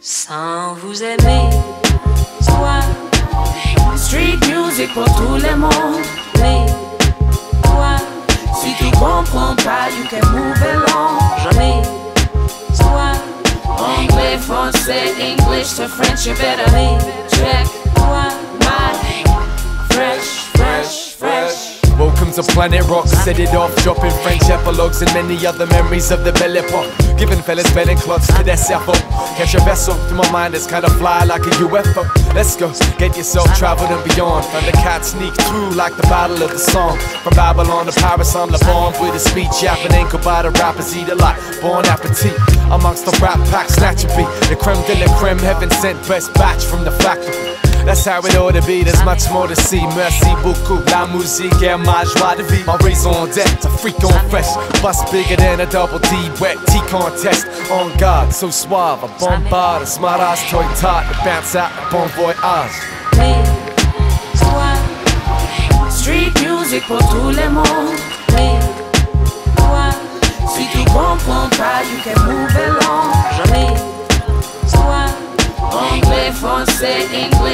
sans vous aimer. Soit Street music pour tout le monde. mais toi, Si tu comprends pas, you can move along. jamais. Soit Anglais, français, English to French, you better check toi, Welcome to Planet Rock, set it off, dropping French epilogues and many other memories of the Belle Epoque. Giving fellas belly clots to their cerveau. Catch a vessel through my mind, it's kinda fly like a UFO. Let's go, get yourself traveled and beyond. The cat sneak through like the battle of the song. From Babylon to Paris, I'm the bomb with a speech yapping ankle by the rappers, eat a lot. Born appetit amongst the rap pack, snatch a beat. The creme de la creme, heaven sent best batch from the factory. That's how it ought to be, there's much more to see. Merci beaucoup, la musique est ma joie de vie. My raison d'être, a freak on fresh. Bust bigger than a double D, wet T contest. On guard, so suave, a bombard, a smart ass toy tart to bounce out bon voyage. mais toi, Street music pour tout le monde.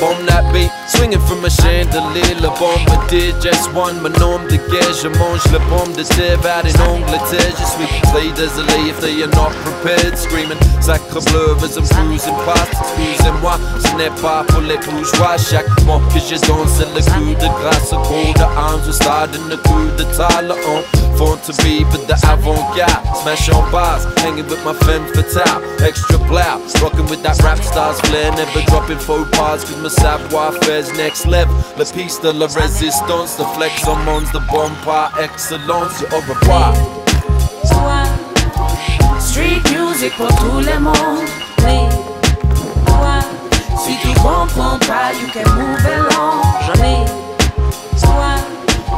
Bombe that beat, swinging from a chandelier, le bombardier, just one, mon nom de guerre, je mange le pomme de terre out in Angleterre. Je suis très désolé if they are not prepared, screaming sacre bleu as I'm cruising past. Excusez-moi, ce n'est pas pour les bourgeois. Chaque mois que je danse, c'est le coup de grâce, au coup de arms, au stade, le coup de talent. Born to be, but the avant-garde Smash on bars, hanging with my femme fatale Extra plow, rocking with that rap star's flair Never dropping faux pas, cause my savoir-faire's next level Le piece de la résistance, the flex the bombe par excellence Au revoir toi, Street music pour tout le monde. toi, Si tu comprends pas, you can move along. jamais. Soit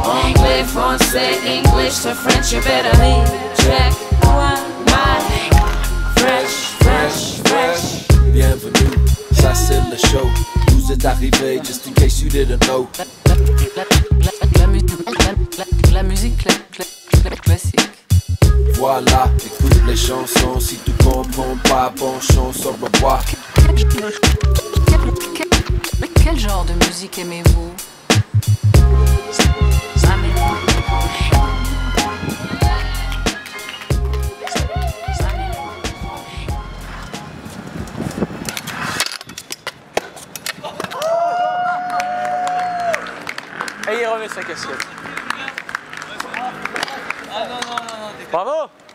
Anglais, français, English to French, you better check toi, my fresh, fresh, fresh. Bienvenue, ça c'est le show Vous êtes arrivés, just in case you didn't know? La, la, mu- la- la- la musique cla- cla- cla- classique. Voilà, écoute les chansons Si tu comprends pas, bonne chance, au revoir quel genre de musique aimez-vous? enlever sa